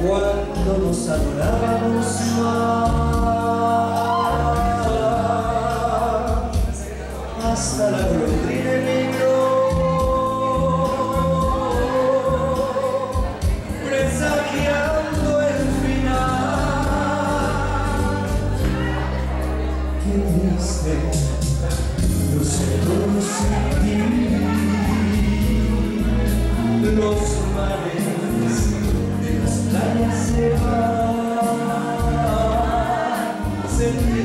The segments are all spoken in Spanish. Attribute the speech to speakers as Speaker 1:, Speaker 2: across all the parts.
Speaker 1: cuando nos adorábamos más. in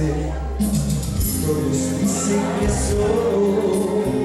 Speaker 1: Todos que
Speaker 2: isso sempre sou.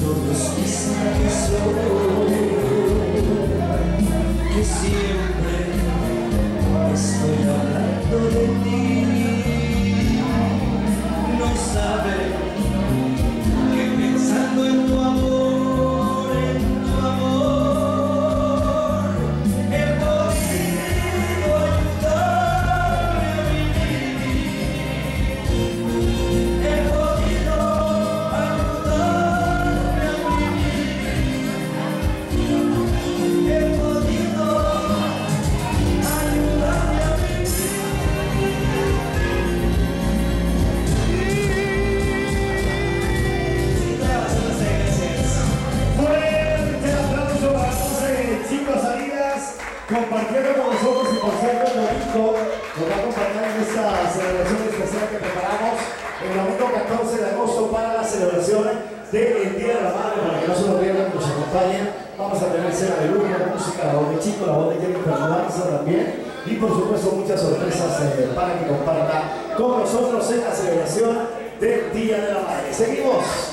Speaker 2: Don't you see so? celebración especial que preparamos el domingo 14 de agosto para las celebraciones del Día de la Madre, para que no se lo pierdan, que nos acompañen. Vamos a tener cena de luz, la música, la voz de chico, la voz de Jennifer Lanza también. Y por supuesto muchas sorpresas eh, para que comparta con nosotros en la celebración del Día de la Madre. Seguimos.